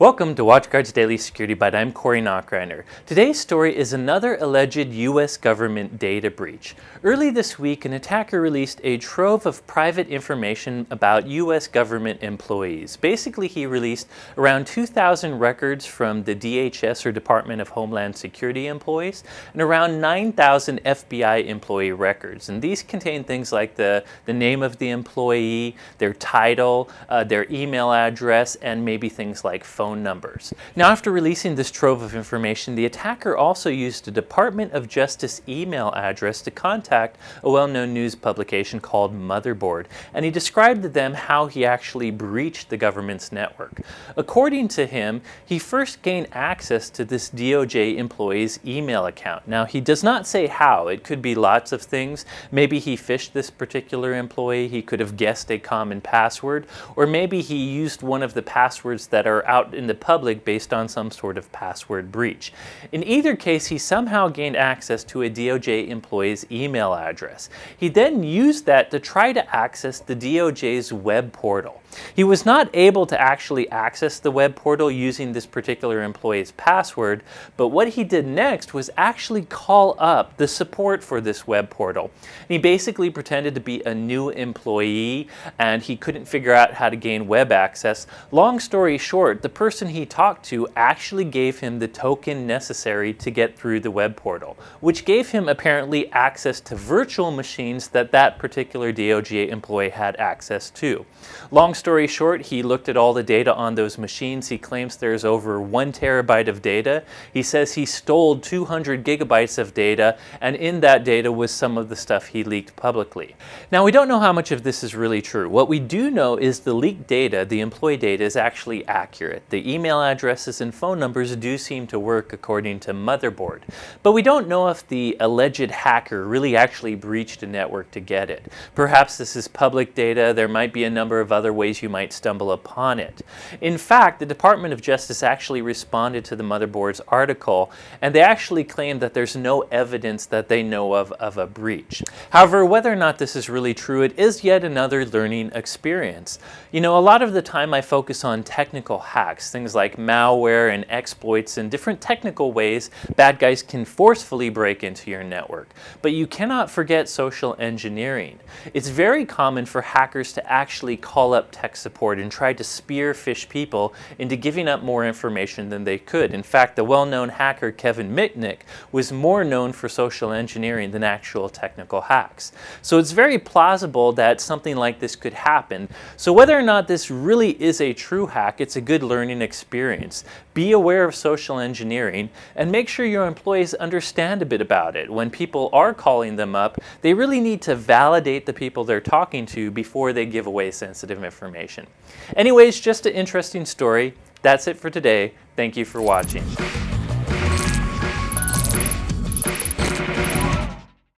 Welcome to WatchGuard's Daily Security Byte. I'm Corey Nachreiner. Today's story is another alleged U.S. government data breach. Early this week, an attacker released a trove of private information about U.S. government employees. Basically, he released around 2,000 records from the DHS or Department of Homeland Security employees and around 9,000 FBI employee records. And these contain things like the, the name of the employee, their title, uh, their email address, and maybe things like phone phone numbers. Now after releasing this trove of information, the attacker also used a Department of Justice email address to contact a well-known news publication called Motherboard, and he described to them how he actually breached the government's network. According to him, he first gained access to this DOJ employee's email account. Now he does not say how, it could be lots of things. Maybe he phished this particular employee, he could have guessed a common password, or maybe he used one of the passwords that are out in the public based on some sort of password breach. In either case, he somehow gained access to a DOJ employee's email address. He then used that to try to access the DOJ's web portal. He was not able to actually access the web portal using this particular employee's password, but what he did next was actually call up the support for this web portal. He basically pretended to be a new employee and he couldn't figure out how to gain web access. Long story short, the person he talked to actually gave him the token necessary to get through the web portal, which gave him apparently access to virtual machines that that particular DOJ employee had access to. Long story short, he looked at all the data on those machines. He claims there's over one terabyte of data. He says he stole 200 gigabytes of data, and in that data was some of the stuff he leaked publicly. Now, we don't know how much of this is really true. What we do know is the leaked data, the employee data, is actually accurate. The email addresses and phone numbers do seem to work according to Motherboard. But we don't know if the alleged hacker really actually breached a network to get it. Perhaps this is public data. There might be a number of other ways ways you might stumble upon it. In fact, the Department of Justice actually responded to the motherboard's article, and they actually claimed that there's no evidence that they know of of a breach. However, whether or not this is really true, it is yet another learning experience. You know, a lot of the time I focus on technical hacks, things like malware and exploits and different technical ways bad guys can forcefully break into your network. But you cannot forget social engineering. It's very common for hackers to actually call up tech support and tried to spearphish people into giving up more information than they could. In fact, the well-known hacker Kevin Mitnick was more known for social engineering than actual technical hacks. So it's very plausible that something like this could happen. So whether or not this really is a true hack, it's a good learning experience. Be aware of social engineering and make sure your employees understand a bit about it. When people are calling them up, they really need to validate the people they're talking to before they give away sensitive information. Anyways, just an interesting story. That's it for today. Thank you for watching.